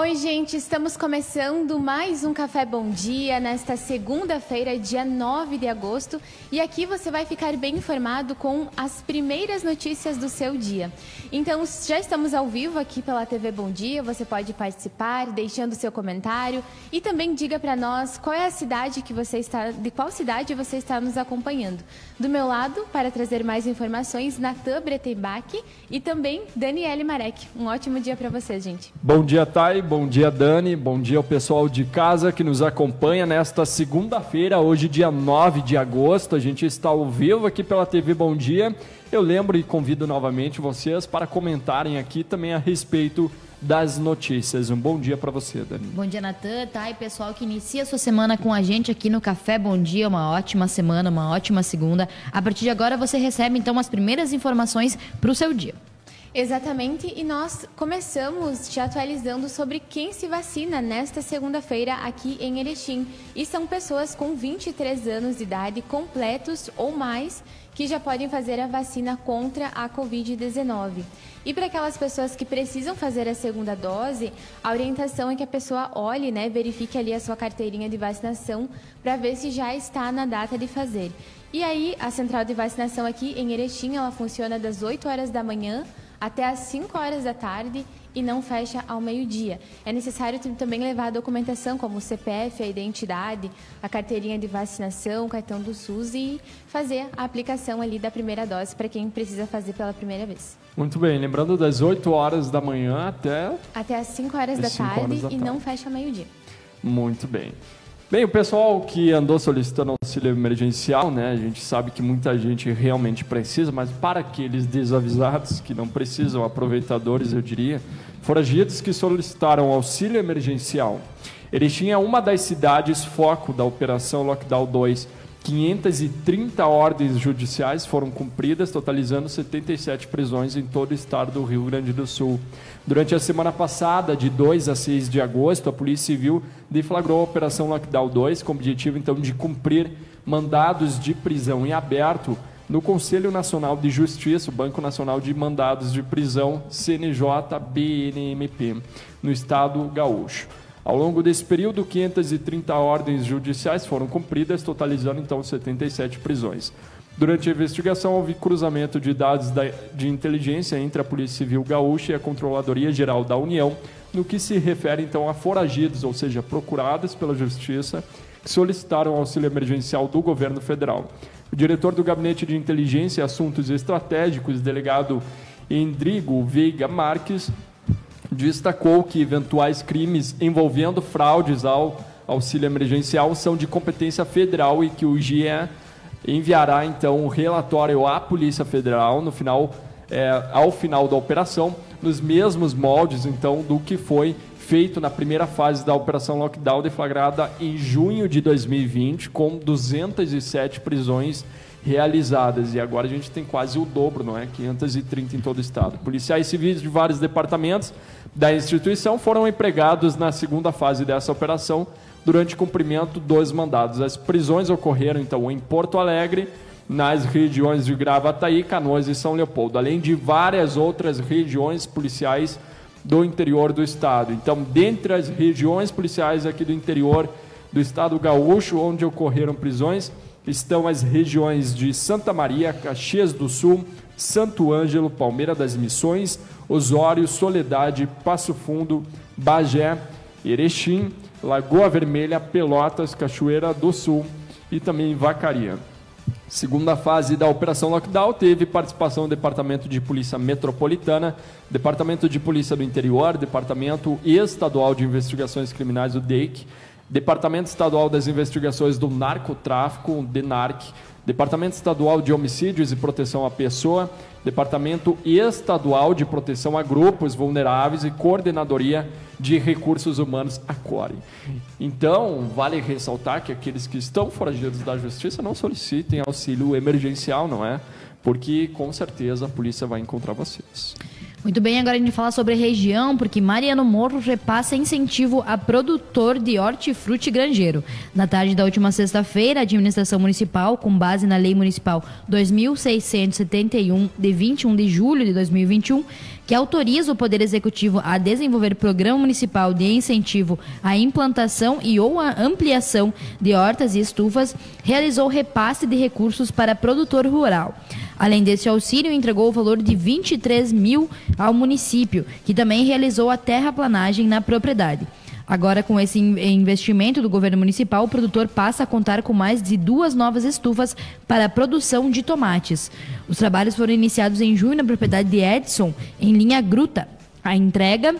Oi, gente, estamos começando mais um Café Bom Dia nesta segunda-feira, dia 9 de agosto, e aqui você vai ficar bem informado com as primeiras notícias do seu dia. Então, já estamos ao vivo aqui pela TV Bom Dia, você pode participar, deixando seu comentário e também diga para nós qual é a cidade que você está, de qual cidade você está nos acompanhando. Do meu lado, para trazer mais informações, Natan Bretenbach e também Daniele Marek. Um ótimo dia para vocês, gente. Bom dia, Thay bom dia Dani, bom dia ao pessoal de casa que nos acompanha nesta segunda-feira, hoje dia 9 de agosto. A gente está ao vivo aqui pela TV Bom Dia. Eu lembro e convido novamente vocês para comentarem aqui também a respeito das notícias. Um bom dia para você, Dani. Bom dia, Natan. Tá, e pessoal que inicia sua semana com a gente aqui no Café Bom Dia. Uma ótima semana, uma ótima segunda. A partir de agora você recebe então as primeiras informações para o seu dia. Exatamente, e nós começamos te atualizando sobre quem se vacina nesta segunda-feira aqui em Erechim. E são pessoas com 23 anos de idade completos ou mais que já podem fazer a vacina contra a Covid-19. E para aquelas pessoas que precisam fazer a segunda dose, a orientação é que a pessoa olhe, né, verifique ali a sua carteirinha de vacinação para ver se já está na data de fazer. E aí, a central de vacinação aqui em Erechim, ela funciona das 8 horas da manhã até às 5 horas da tarde e não fecha ao meio-dia. É necessário também levar a documentação como o CPF, a identidade, a carteirinha de vacinação, o cartão do SUS e fazer a aplicação ali da primeira dose para quem precisa fazer pela primeira vez. Muito bem, lembrando das 8 horas da manhã até até às 5 horas, da tarde, horas da tarde e não fecha ao meio-dia. Muito bem. Bem, o pessoal que andou solicitando auxílio emergencial, né, a gente sabe que muita gente realmente precisa, mas para aqueles desavisados que não precisam, aproveitadores, eu diria, foragidos que solicitaram auxílio emergencial. Erechim é uma das cidades foco da Operação Lockdown 2 530 ordens judiciais foram cumpridas, totalizando 77 prisões em todo o estado do Rio Grande do Sul. Durante a semana passada, de 2 a 6 de agosto, a Polícia Civil deflagrou a Operação Lockdown 2, com o objetivo então de cumprir mandados de prisão em aberto no Conselho Nacional de Justiça, o Banco Nacional de Mandados de Prisão, CNJ-BNMP, no estado gaúcho. Ao longo desse período, 530 ordens judiciais foram cumpridas, totalizando então 77 prisões. Durante a investigação, houve cruzamento de dados de inteligência entre a Polícia Civil Gaúcha e a Controladoria Geral da União, no que se refere então a foragidos, ou seja, procurados pela Justiça, que solicitaram auxílio emergencial do governo federal. O diretor do Gabinete de Inteligência e Assuntos Estratégicos, delegado Endrigo Veiga Marques, destacou que eventuais crimes envolvendo fraudes ao auxílio emergencial são de competência federal e que o GIE enviará então um relatório à Polícia Federal no final, é, ao final da operação, nos mesmos moldes então do que foi feito na primeira fase da operação lockdown deflagrada em junho de 2020 com 207 prisões realizadas. E agora a gente tem quase o dobro, não é? 530 em todo o estado. Policiais civis de vários departamentos da instituição foram empregados na segunda fase dessa operação durante cumprimento dos mandados. As prisões ocorreram então em Porto Alegre, nas regiões de Gravataí, Canoas e São Leopoldo, além de várias outras regiões policiais do interior do estado. Então, dentre as regiões policiais aqui do interior do estado gaúcho, onde ocorreram prisões, estão as regiões de Santa Maria, Caxias do Sul, Santo Ângelo, Palmeira das Missões, Osório, Soledade, Passo Fundo, Bagé, Erechim, Lagoa Vermelha, Pelotas, Cachoeira do Sul e também Vacaria. Segunda fase da Operação Lockdown teve participação do Departamento de Polícia Metropolitana, Departamento de Polícia do Interior, Departamento Estadual de Investigações Criminais, o DEIC, Departamento Estadual das Investigações do Narcotráfico, DENARC, Departamento Estadual de Homicídios e Proteção à Pessoa, Departamento Estadual de Proteção a Grupos Vulneráveis e Coordenadoria de Recursos Humanos, a CORE. Então, vale ressaltar que aqueles que estão foragidos da justiça não solicitem auxílio emergencial, não é? Porque com certeza a polícia vai encontrar vocês. Muito bem, agora a gente fala sobre região, porque Mariano Morro repassa incentivo a produtor de hortifruti granjeiro. Na tarde da última sexta-feira, a administração municipal, com base na Lei Municipal 2671, de 21 de julho de 2021, que autoriza o Poder Executivo a desenvolver programa municipal de incentivo à implantação e ou à ampliação de hortas e estufas, realizou repasse de recursos para produtor rural. Além desse auxílio, entregou o valor de 23 mil ao município, que também realizou a terraplanagem na propriedade. Agora, com esse investimento do governo municipal, o produtor passa a contar com mais de duas novas estufas para a produção de tomates. Os trabalhos foram iniciados em junho na propriedade de Edson, em linha Gruta. A entrega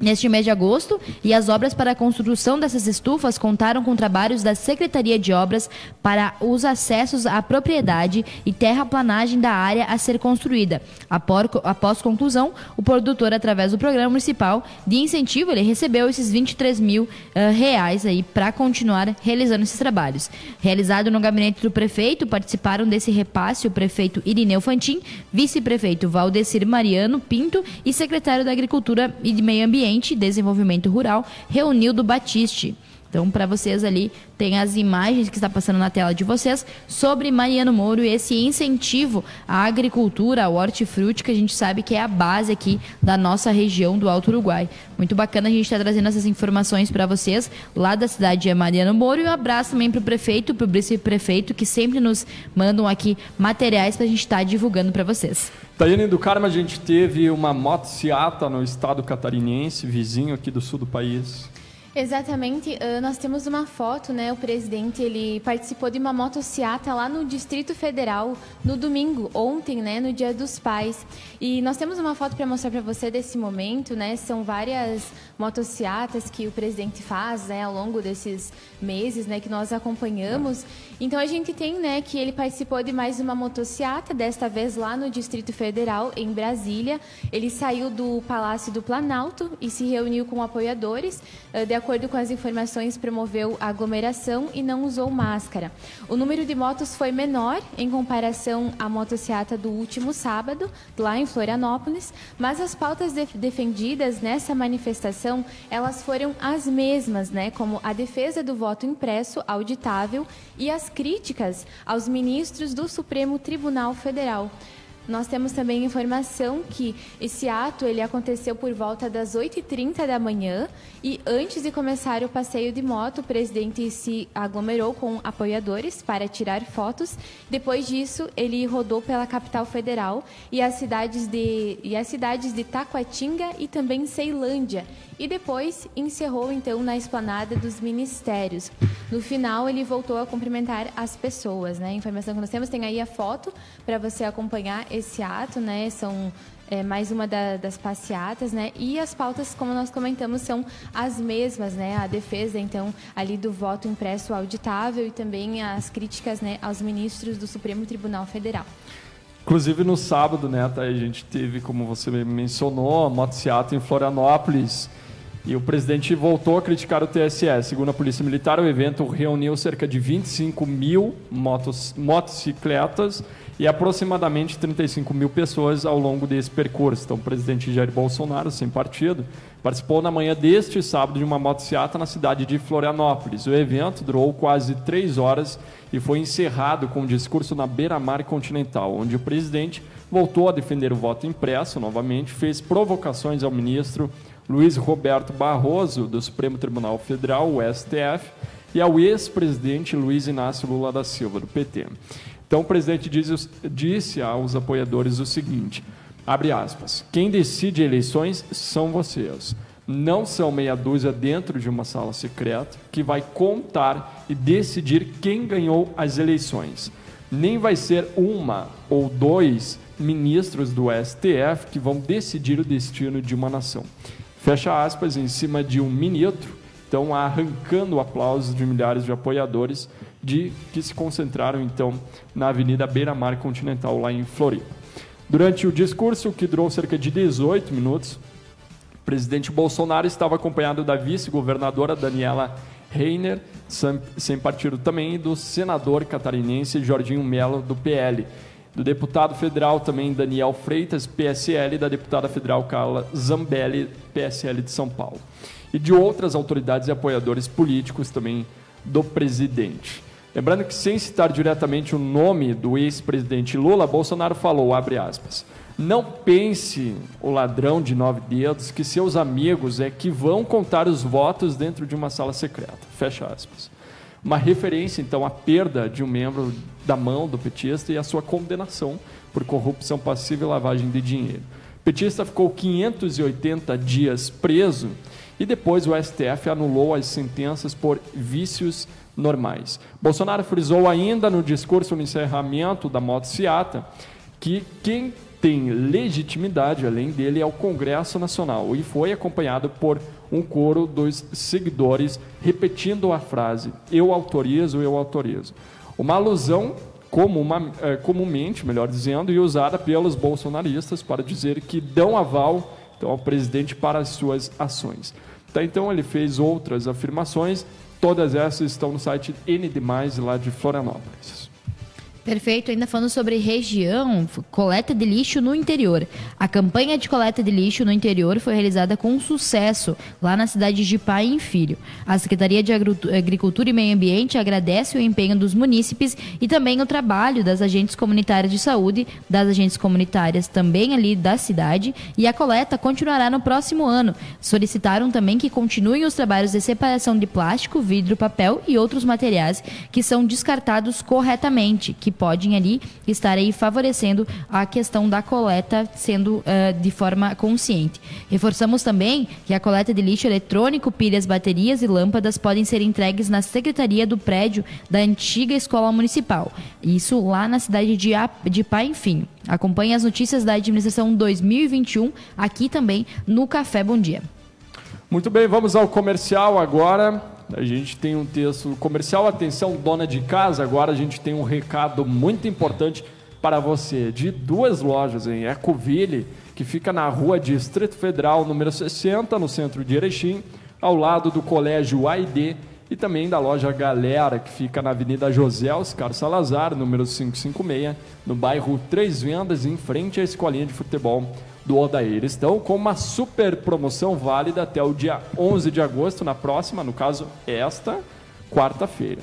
neste mês de agosto e as obras para a construção dessas estufas contaram com trabalhos da Secretaria de Obras para os acessos à propriedade e terraplanagem da área a ser construída. Após conclusão, o produtor, através do programa municipal de incentivo, ele recebeu esses 23 mil uh, reais aí para continuar realizando esses trabalhos. Realizado no gabinete do prefeito, participaram desse repasse o prefeito Irineu Fantin, vice-prefeito Valdecir Mariano Pinto e secretário da Agricultura e de Meio Ambiente Ambiente e Desenvolvimento Rural, reuniu do Batiste. Então, para vocês ali, tem as imagens que está passando na tela de vocês sobre Mariano Moro e esse incentivo à agricultura, ao hortifruti, que a gente sabe que é a base aqui da nossa região do Alto Uruguai. Muito bacana a gente estar tá trazendo essas informações para vocês lá da cidade de Mariano Moro e um abraço também para o prefeito, para o vice-prefeito, que sempre nos mandam aqui materiais para a gente estar tá divulgando para vocês. Taiane do Carmo, a gente teve uma motociata no estado catarinense, vizinho aqui do sul do país. Exatamente. Uh, nós temos uma foto, né? O presidente ele participou de uma motociata lá no Distrito Federal no domingo, ontem, né? No Dia dos Pais. E nós temos uma foto para mostrar para você desse momento, né? São várias motociatas que o presidente faz, né? Ao longo desses meses, né? Que nós acompanhamos. Então a gente tem, né? Que ele participou de mais uma motociata, desta vez lá no Distrito Federal, em Brasília. Ele saiu do Palácio do Planalto e se reuniu com apoiadores. Uh, de acordo com as informações, promoveu aglomeração e não usou máscara. O número de motos foi menor em comparação à motociata do último sábado, lá em Florianópolis, mas as pautas de defendidas nessa manifestação, elas foram as mesmas, né, como a defesa do voto impresso auditável e as críticas aos ministros do Supremo Tribunal Federal. Nós temos também informação que esse ato ele aconteceu por volta das 8h30 da manhã e antes de começar o passeio de moto, o presidente se aglomerou com apoiadores para tirar fotos. Depois disso, ele rodou pela capital federal e as cidades de, e as cidades de Taquatinga e também Ceilândia. E depois encerrou então na esplanada dos ministérios. No final, ele voltou a cumprimentar as pessoas. Né? A informação que nós temos tem aí a foto para você acompanhar esse ato, né? São é, mais uma da, das passeatas, né? E as pautas, como nós comentamos, são as mesmas, né? A defesa, então, ali do voto impresso auditável e também as críticas, né, aos ministros do Supremo Tribunal Federal. Inclusive no sábado, né, a gente teve, como você mencionou, a motociata em Florianópolis. E o presidente voltou a criticar o TSE. Segundo a Polícia Militar, o evento reuniu cerca de 25 mil motos, motocicletas e aproximadamente 35 mil pessoas ao longo desse percurso. Então, o presidente Jair Bolsonaro, sem partido, participou na manhã deste sábado de uma motociata na cidade de Florianópolis. O evento durou quase três horas e foi encerrado com um discurso na beira-mar continental, onde o presidente voltou a defender o voto impresso novamente, fez provocações ao ministro Luiz Roberto Barroso, do Supremo Tribunal Federal, o STF, e ao ex-presidente Luiz Inácio Lula da Silva, do PT. Então o presidente disse aos apoiadores o seguinte: abre aspas, quem decide eleições são vocês. Não são meia dúzia dentro de uma sala secreta que vai contar e decidir quem ganhou as eleições. Nem vai ser uma ou dois ministros do STF que vão decidir o destino de uma nação. Fecha aspas, em cima de um ministro, então arrancando aplausos de milhares de apoiadores de que se concentraram então na Avenida Beira Mar Continental, lá em Floripa. Durante o discurso, que durou cerca de 18 minutos, o presidente Bolsonaro estava acompanhado da vice-governadora Daniela Reiner, sem partido também, e do senador catarinense Jorginho Melo, do PL. Do deputado federal também Daniel Freitas, PSL, e da deputada federal Carla Zambelli, PSL de São Paulo. E de outras autoridades e apoiadores políticos também do presidente. Lembrando que sem citar diretamente o nome do ex-presidente Lula, Bolsonaro falou, abre aspas, não pense o ladrão de nove dedos que seus amigos é que vão contar os votos dentro de uma sala secreta. Fecha aspas. Uma referência, então, à perda de um membro da mão do petista e à sua condenação por corrupção passiva e lavagem de dinheiro. O petista ficou 580 dias preso e depois o STF anulou as sentenças por vícios normais. Bolsonaro frisou ainda no discurso no encerramento da moto Seata que quem tem legitimidade além dele é o Congresso Nacional e foi acompanhado por um coro dos seguidores repetindo a frase eu autorizo, eu autorizo. Uma alusão comuma, é, comumente, melhor dizendo, e usada pelos bolsonaristas para dizer que dão aval então, ao presidente para as suas ações. Tá, então ele fez outras afirmações, todas essas estão no site N demais lá de Florianópolis. Perfeito. Ainda falando sobre região, coleta de lixo no interior. A campanha de coleta de lixo no interior foi realizada com sucesso lá na cidade de Pai em Filho. A Secretaria de Agricultura e Meio Ambiente agradece o empenho dos munícipes e também o trabalho das agentes comunitárias de saúde, das agentes comunitárias também ali da cidade, e a coleta continuará no próximo ano. Solicitaram também que continuem os trabalhos de separação de plástico, vidro, papel e outros materiais que são descartados corretamente, que podem ali estar aí favorecendo a questão da coleta sendo uh, de forma consciente. Reforçamos também que a coleta de lixo eletrônico, pilhas, baterias e lâmpadas podem ser entregues na secretaria do prédio da antiga escola municipal. Isso lá na cidade de, de Enfim. Acompanhe as notícias da administração 2021 aqui também no Café Bom Dia. Muito bem, vamos ao comercial agora. A gente tem um texto comercial. Atenção, dona de casa, agora a gente tem um recado muito importante para você de duas lojas em Ecoville, que fica na rua Distrito Federal, número 60, no centro de Erechim, ao lado do Colégio AID e também da loja Galera, que fica na Avenida José Oscar Salazar, número 556, no bairro Três Vendas, em frente à Escolinha de Futebol do Odair. Estão com uma super promoção válida até o dia 11 de agosto, na próxima, no caso, esta quarta-feira.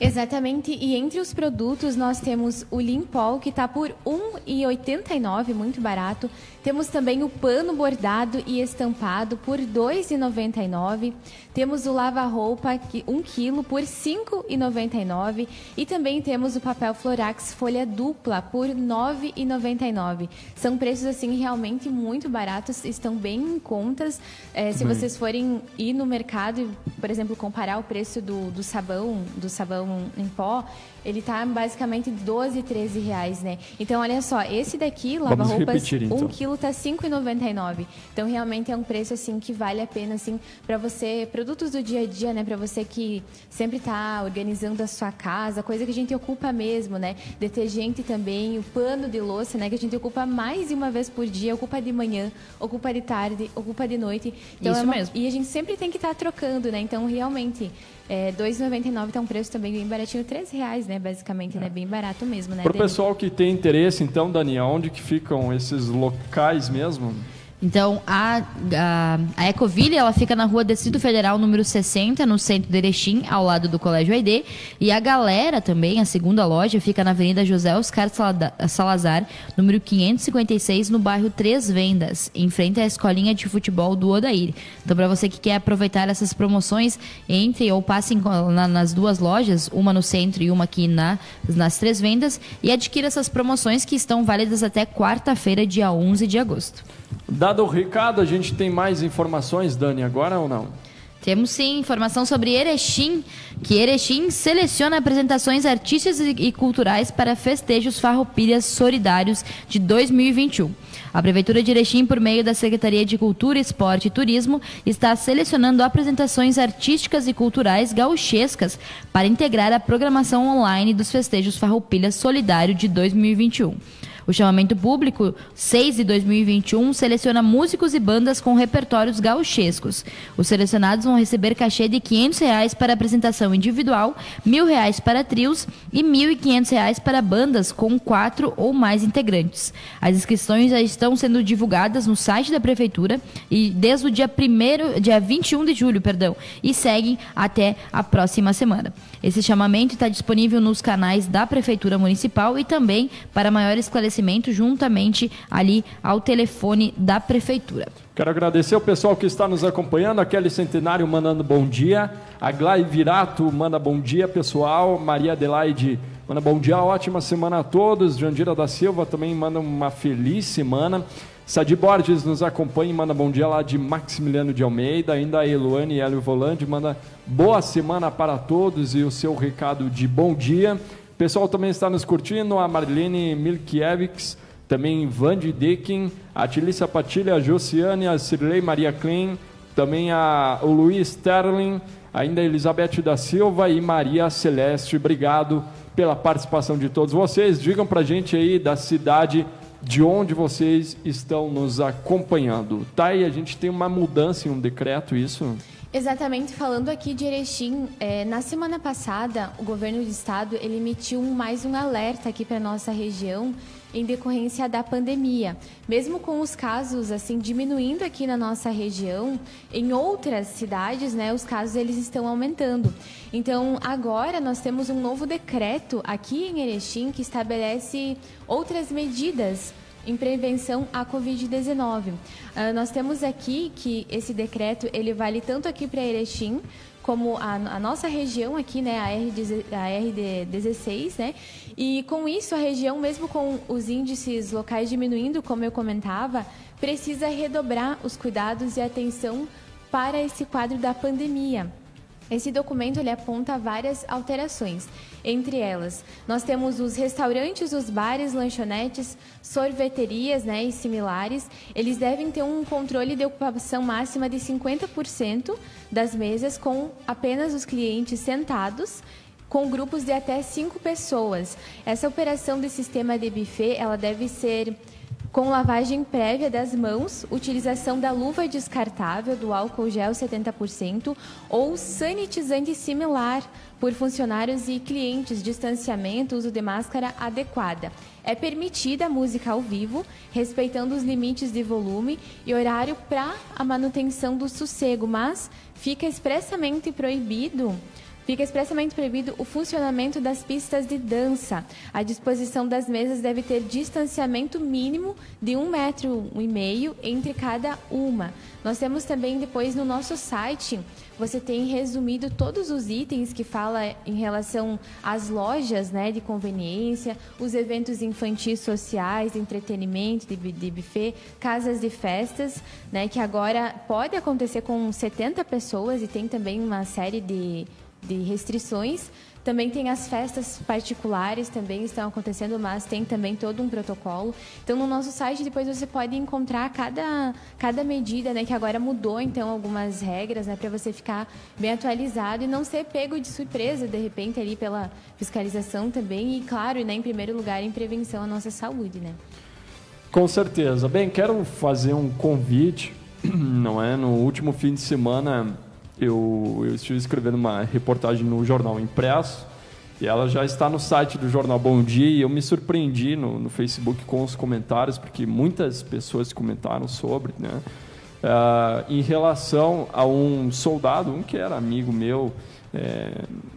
Exatamente, e entre os produtos nós temos o Limpol, que está por R$ 1,89, muito barato. Temos também o pano bordado e estampado por R$ 2,99. Temos o lava-roupa, 1 kg, por R$ 5,99. E também temos o papel Florax folha dupla por R$ 9,99. São preços, assim, realmente muito baratos, estão bem em contas. É, se vocês forem ir no mercado, por exemplo, comparar o preço do, do sabão, do sabão em pó, ele está basicamente 12, 13 reais, né? Então, olha só, esse daqui, lava-roupas, então. 1 quilo tá 5,99. Então, realmente é um preço, assim, que vale a pena, assim, para você, produtos do dia a dia, né? Para você que sempre está organizando a sua casa, coisa que a gente ocupa mesmo, né? Detergente também, o pano de louça, né? Que a gente ocupa mais de uma vez por dia, ocupa de manhã, ocupa de tarde, ocupa de noite. Então, Isso é uma... mesmo. E a gente sempre tem que estar tá trocando, né? Então, realmente, é, 2,99 tá um preço também bem baratinho, 3 reais, né? Basicamente, é. né? Bem barato mesmo, né? Para o pessoal que tem interesse, então, Dani, onde que ficam esses locais mesmo? Então, a, a, a Ecoville, ela fica na rua Distrito Federal, número 60, no centro de Erechim, ao lado do Colégio AID. E a Galera também, a segunda loja, fica na Avenida José Oscar Salazar, número 556, no bairro Três Vendas, em frente à Escolinha de Futebol do Odair. Então, para você que quer aproveitar essas promoções, entre ou passe na, nas duas lojas, uma no centro e uma aqui na, nas Três Vendas, e adquira essas promoções que estão válidas até quarta-feira, dia 11 de agosto. Dado o recado, a gente tem mais informações, Dani, agora ou não? Temos sim informação sobre Erechim, que Erechim seleciona apresentações artísticas e culturais para festejos farroupilhas solidários de 2021. A Prefeitura de Erechim, por meio da Secretaria de Cultura, Esporte e Turismo, está selecionando apresentações artísticas e culturais gauchescas para integrar a programação online dos festejos farroupilhas solidário de 2021. O chamamento público 6 de 2021 seleciona músicos e bandas com repertórios gauchescos. Os selecionados vão receber cachê de 500 reais para apresentação individual, R$ 1.000 para trios e R$ 1.500 para bandas com quatro ou mais integrantes. As inscrições já estão sendo divulgadas no site da prefeitura e desde o dia 1 dia 21 de julho, perdão, e seguem até a próxima semana. Esse chamamento está disponível nos canais da Prefeitura Municipal e também para maior esclarecimento juntamente ali ao telefone da Prefeitura. Quero agradecer o pessoal que está nos acompanhando. A Kelly Centenário mandando bom dia. A Glai Virato manda bom dia, pessoal. Maria Adelaide manda bom dia, ótima semana a todos. Jandira da Silva também manda uma feliz semana. Sadi Borges nos acompanha e manda bom dia lá de Maximiliano de Almeida. Ainda a Eluane Hélio Volante manda boa semana para todos e o seu recado de bom dia. O pessoal também está nos curtindo, a Marlene Milkiewicz, também Vande Dekin, a Tilícia Patilha, a Josiane, a Cirlei Maria Klein, também a, o Luiz Sterling, ainda a Elizabeth da Silva e Maria Celeste. Obrigado pela participação de todos vocês. Digam para gente aí da cidade de onde vocês estão nos acompanhando. Tá, e a gente tem uma mudança em um decreto, isso? Exatamente, falando aqui de Erechim, é, na semana passada o governo do estado ele emitiu mais um alerta aqui para nossa região em decorrência da pandemia. Mesmo com os casos assim diminuindo aqui na nossa região, em outras cidades, né, os casos eles estão aumentando. Então, agora nós temos um novo decreto aqui em Erechim que estabelece outras medidas em prevenção à Covid-19. Uh, nós temos aqui que esse decreto ele vale tanto aqui para Erechim como a, a, nossa região aqui, né, a, RD, a RD16, né, e com isso a região, mesmo com os índices locais diminuindo, como eu comentava, precisa redobrar os cuidados e atenção para esse quadro da pandemia. Esse documento ele aponta várias alterações. Entre elas, nós temos os restaurantes, os bares, lanchonetes, sorveterias né, e similares. Eles devem ter um controle de ocupação máxima de 50% das mesas, com apenas os clientes sentados com grupos de até cinco pessoas. Essa operação de sistema de buffet ela deve ser com lavagem prévia das mãos, utilização da luva descartável, do álcool gel 70% ou sanitizante similar por funcionários e clientes, distanciamento, uso de máscara adequada. É permitida a música ao vivo, respeitando os limites de volume e horário para a manutenção do sossego, mas fica expressamente proibido Fica expressamente proibido o funcionamento das pistas de dança. A disposição das mesas deve ter distanciamento mínimo de um metro e meio entre cada uma. Nós temos também depois no nosso site, você tem resumido todos os itens que fala em relação às lojas né, de conveniência, os eventos infantis sociais, de entretenimento, de, de buffet, casas de festas, né, que agora pode acontecer com 70 pessoas e tem também uma série de de restrições. Também tem as festas particulares, também estão acontecendo, mas tem também todo um protocolo. Então, no nosso site, depois você pode encontrar cada, cada medida, né? Que agora mudou, então, algumas regras, né? Para você ficar bem atualizado e não ser pego de surpresa, de repente, ali pela fiscalização também. E, claro, né, em primeiro lugar, em prevenção à nossa saúde, né? Com certeza. Bem, quero fazer um convite, não é? No último fim de semana eu, eu estive escrevendo uma reportagem no jornal impresso e ela já está no site do jornal Bom Dia e eu me surpreendi no, no Facebook com os comentários porque muitas pessoas comentaram sobre, né? Uh, em relação a um soldado, um que era amigo meu é,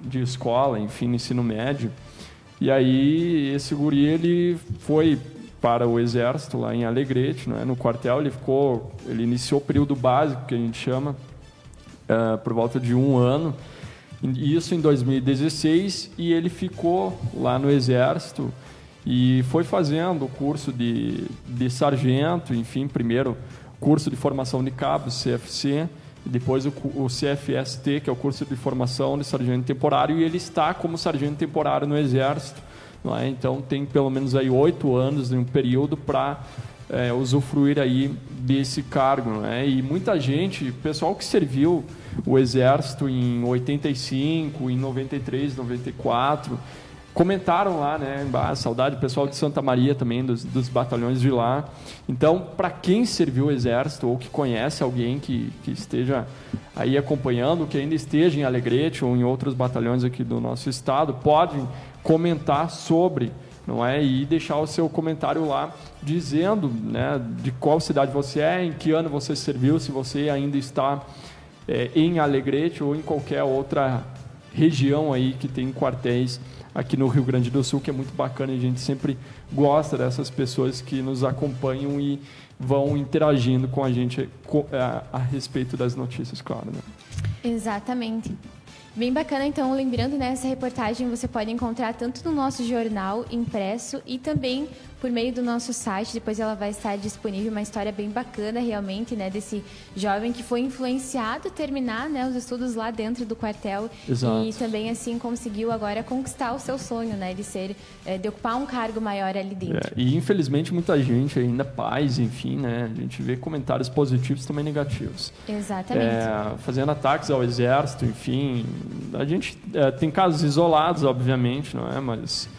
de escola, enfim, ensino médio. E aí esse guri ele foi para o exército lá em Alegrete, né? no quartel ele ficou, ele iniciou o período básico que a gente chama uh, por volta de um ano, isso em 2016, e ele ficou lá no Exército e foi fazendo o curso de, de sargento, enfim, primeiro curso de formação de cabos, CFC, depois o, o CFST, que é o curso de formação de sargento temporário, e ele está como sargento temporário no Exército. É? Então tem pelo menos aí oito anos em um período para é, usufruir aí desse cargo, né? E muita gente, pessoal que serviu o exército em 85, em 93, 94, comentaram lá, né? Ah, saudade pessoal de Santa Maria também, dos, dos batalhões de lá. Então, para quem serviu o Exército ou que conhece alguém que, que esteja aí acompanhando, que ainda esteja em Alegrete ou em outros batalhões aqui do nosso estado, podem comentar sobre, não é? E deixar o seu comentário lá dizendo, né, de qual cidade você é, em que ano você serviu, se você ainda está é, em Alegrete ou em qualquer outra região aí que tem quartéis aqui no Rio Grande do Sul, que é muito bacana e a gente sempre gosta dessas pessoas que nos acompanham e vão interagindo com a gente a, a respeito das notícias, claro. Né? Exatamente. Bem bacana, então, lembrando, nessa né, reportagem você pode encontrar tanto no nosso jornal impresso e também por meio do nosso site. Depois ela vai estar disponível uma história bem bacana, realmente, né, desse jovem que foi influenciado a terminar, né, os estudos lá dentro do quartel Exato. e também assim conseguiu agora conquistar o seu sonho, né, de ser, é, de ocupar um cargo maior ali dentro. É, e infelizmente muita gente ainda pais, enfim, né, a gente vê comentários positivos também negativos. Exatamente. É, fazendo ataques ao exército, enfim, a gente é, tem casos isolados, obviamente, não é, mas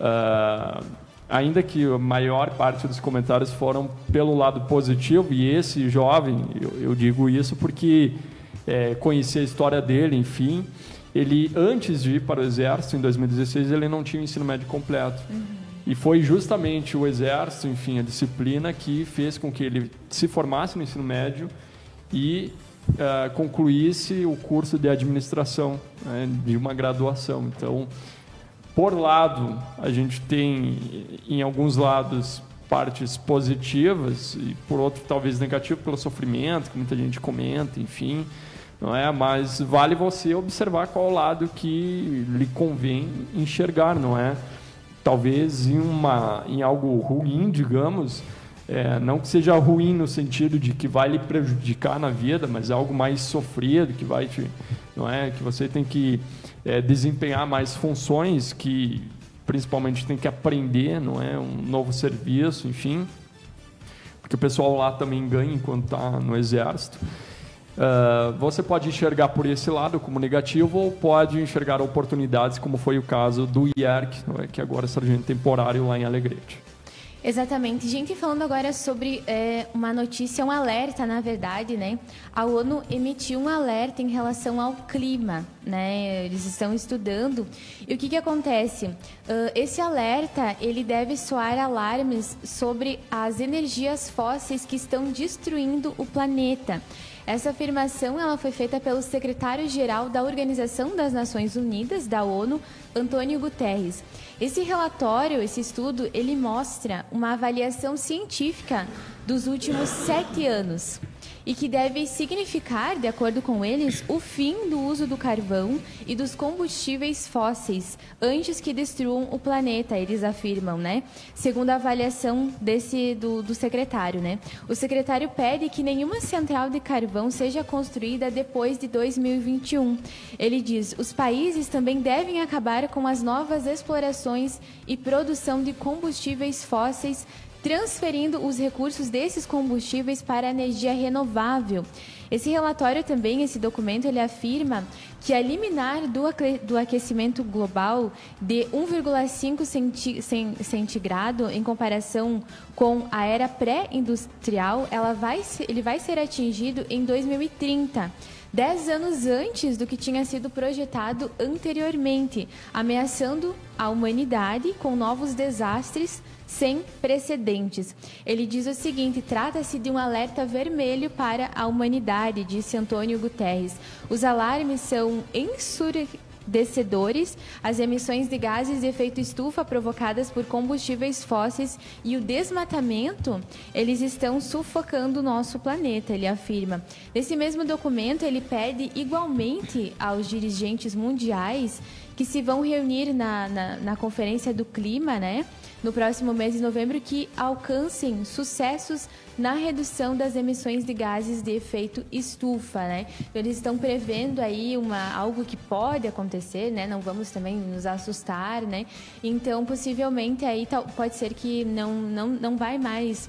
uh, ainda que a maior parte dos comentários foram pelo lado positivo, e esse jovem, eu, eu digo isso porque é, conheci a história dele, enfim, ele, antes de ir para o Exército, em 2016, ele não tinha o ensino médio completo. Uhum. E foi justamente o Exército, enfim, a disciplina que fez com que ele se formasse no ensino médio e uh, concluísse o curso de administração né, de uma graduação. Então, por lado, a gente tem em alguns lados partes positivas e por outro talvez negativo pelo sofrimento que muita gente comenta, enfim, não é? Mas vale você observar qual lado que lhe convém enxergar, não é? Talvez em uma em algo ruim, digamos, é, não que seja ruim no sentido de que vai lhe prejudicar na vida, mas é algo mais sofrido que vai te, não é? Que você tem que é, desempenhar mais funções que principalmente tem que aprender, não é? Um novo serviço, enfim. Porque o pessoal lá também ganha enquanto está no exército. Uh, você pode enxergar por esse lado como negativo ou pode enxergar oportunidades, como foi o caso do IERC, é? que agora é sargento temporário lá em Alegrete. Exatamente. Gente, falando agora sobre é, uma notícia, um alerta, na verdade, né? A ONU emitiu um alerta em relação ao clima, né? Eles estão estudando. E o que, que acontece? Uh, esse alerta, ele deve soar alarmes sobre as energias fósseis que estão destruindo o planeta. Essa afirmação ela foi feita pelo secretário-geral da Organização das Nações Unidas, da ONU, Antônio Guterres. Esse relatório, esse estudo, ele mostra uma avaliação científica dos últimos sete anos e que deve significar, de acordo com eles, o fim do uso do carvão e dos combustíveis fósseis antes que destruam o planeta, eles afirmam, né? Segundo a avaliação desse do, do secretário, né? O secretário pede que nenhuma central de carvão seja construída depois de 2021. Ele diz: os países também devem acabar com as novas explorações e produção de combustíveis fósseis transferindo os recursos desses combustíveis para a energia renovável. Esse relatório também, esse documento, ele afirma que a liminar do aquecimento global de 1,5 centigrado em comparação com a era pré-industrial, ele vai ser atingido em 2030 dez anos antes do que tinha sido projetado anteriormente, ameaçando a humanidade com novos desastres sem precedentes. Ele diz o seguinte: trata-se de um alerta vermelho para a humanidade, disse Antônio Guterres. Os alarmes são ensurdecedores, as emissões de gases de efeito estufa provocadas por combustíveis fósseis e o desmatamento, eles estão sufocando o nosso planeta, ele afirma. Nesse mesmo documento, ele pede igualmente aos dirigentes mundiais que se vão reunir na, na, na Conferência do Clima, né? no próximo mês de novembro que alcancem sucessos na redução das emissões de gases de efeito estufa, né? Então, eles estão prevendo aí uma algo que pode acontecer, né? Não vamos também nos assustar, né? Então, possivelmente aí pode ser que não não não vai mais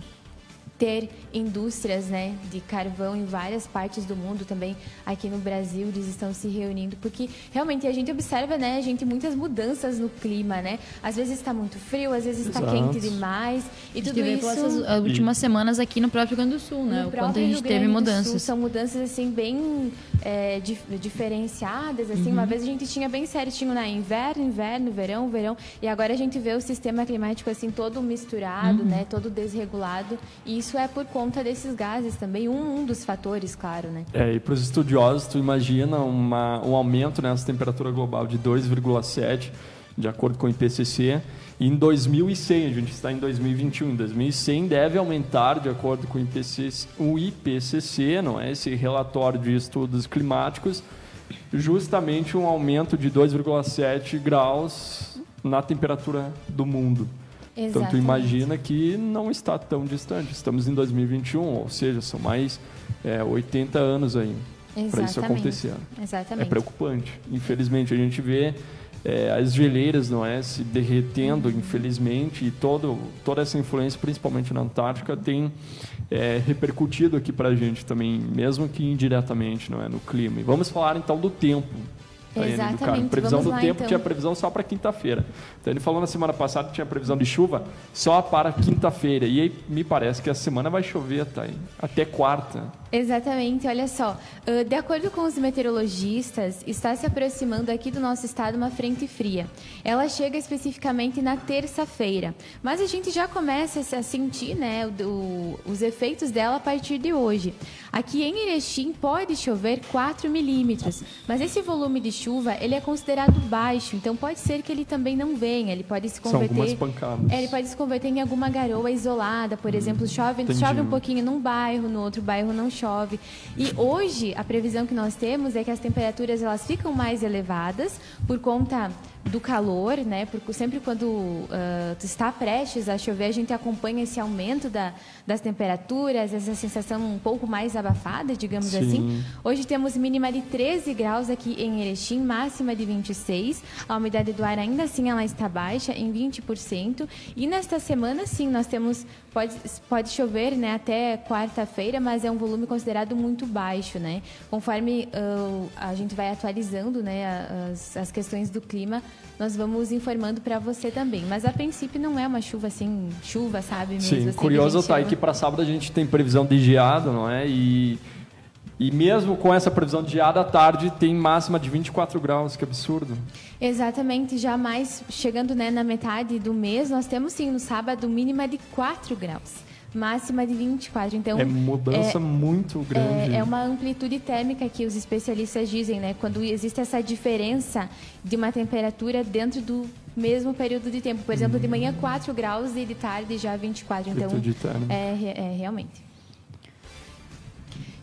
ter indústrias né, de carvão em várias partes do mundo também. Aqui no Brasil eles estão se reunindo porque realmente a gente observa né a gente muitas mudanças no clima né. Às vezes está muito frio às vezes está quente demais e tudo isso essas últimas semanas aqui no próprio Rio Grande do Sul né no o quanto a gente teve mudanças. São mudanças assim bem é, dif diferenciadas assim. Uhum. uma vez a gente tinha bem certinho na inverno inverno verão verão e agora a gente vê o sistema climático assim todo misturado uhum. né todo desregulado e isso é por conta desses gases também, um, um dos fatores, claro, né? É, e para os estudiosos, tu imagina uma, um aumento nessa temperatura global de 2,7, de acordo com o IPCC, e em 2100, a gente está em 2021, em 2100 deve aumentar, de acordo com o IPCC, o IPCC não é? esse relatório de estudos climáticos, justamente um aumento de 2,7 graus na temperatura do mundo. Exatamente. Então, tu imagina que não está tão distante. Estamos em 2021, ou seja, são mais é, 80 anos aí para isso acontecer. Exatamente. É preocupante. Infelizmente, a gente vê é, as geleiras não é se derretendo, infelizmente, e todo, toda essa influência, principalmente na Antártica, tem é, repercutido aqui para a gente também, mesmo que indiretamente, não é, no clima. E vamos falar então do tempo. Exatamente. Previsão Vamos do lá, tempo então. tinha previsão só para quinta-feira. Então ele falou na semana passada que tinha previsão de chuva só para quinta-feira. E aí me parece que a semana vai chover, tá? Até quarta. Exatamente, olha só. De acordo com os meteorologistas, está se aproximando aqui do nosso estado uma frente fria. Ela chega especificamente na terça-feira, mas a gente já começa a sentir né, o, os efeitos dela a partir de hoje. Aqui em Erechim pode chover 4 milímetros, mas esse volume de chuva ele é considerado baixo, então pode ser que ele também não venha. Ele pode se converter. É, ele pode se converter em alguma garoa isolada, por hum, exemplo, chove, chove um pouquinho num bairro, no outro bairro não chove chove. E hoje a previsão que nós temos é que as temperaturas elas ficam mais elevadas por conta do calor, né? Porque sempre quando uh, está prestes a chover, a gente acompanha esse aumento da, das temperaturas, essa sensação um pouco mais abafada, digamos Sim. assim. Hoje temos mínima de 13 graus aqui em Erechim, máxima de 26. A umidade do ar ainda assim ela está baixa, em 20%. E nesta semana, sim, nós temos pode, pode chover, né? Até quarta-feira, mas é um volume considerado muito baixo, né? Conforme uh, a gente vai atualizando, né? As, as questões do clima nós vamos informando para você também. Mas a princípio não é uma chuva assim, chuva, sabe? Mesmo, Sim, assim, curioso tá aí que para sábado a gente tem previsão de geada, não é? E, e mesmo com essa previsão de geada à tarde tem máxima de 24 graus, que absurdo. Exatamente, já mais chegando né, na metade do mês, nós temos sim no sábado mínima de 4 graus máxima de 24. Então, é mudança é, muito grande. É, é, uma amplitude térmica que os especialistas dizem, né? Quando existe essa diferença de uma temperatura dentro do mesmo período de tempo. Por exemplo, de manhã 4 graus e de tarde já 24. Então, é, é realmente.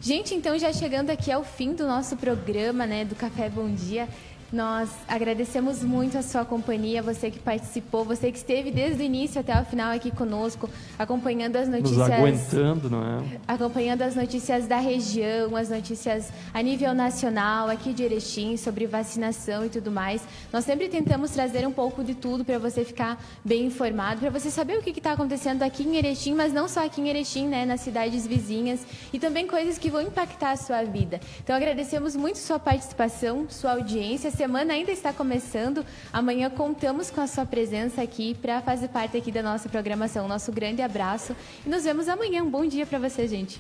Gente, então já chegando aqui ao fim do nosso programa, né, do Café Bom Dia. Nós agradecemos muito a sua companhia, você que participou, você que esteve desde o início até o final aqui conosco, acompanhando as notícias. Nos aguentando, não é? Acompanhando as notícias da região, as notícias a nível nacional, aqui de Erechim, sobre vacinação e tudo mais. Nós sempre tentamos trazer um pouco de tudo para você ficar bem informado, para você saber o que está acontecendo aqui em Erechim, mas não só aqui em Erechim, né? Nas cidades vizinhas e também coisas que vão impactar a sua vida. Então agradecemos muito sua participação, sua audiência semana ainda está começando. Amanhã contamos com a sua presença aqui para fazer parte aqui da nossa programação. Nosso grande abraço e nos vemos amanhã. Um bom dia para você, gente.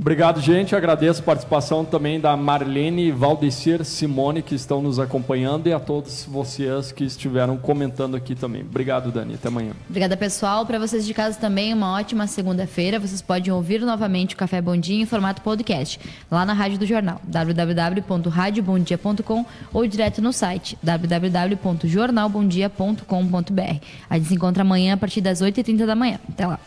Obrigado, gente. Agradeço a participação também da Marlene Valdecir Simone, que estão nos acompanhando, e a todos vocês que estiveram comentando aqui também. Obrigado, Dani. Até amanhã. Obrigada, pessoal. Para vocês de casa também, uma ótima segunda-feira. Vocês podem ouvir novamente o Café Bom Dia em formato podcast, lá na Rádio do Jornal, www.radiobomdia.com ou direto no site, www.jornalbomdia.com.br. A gente se encontra amanhã a partir das 8h30 da manhã. Até lá.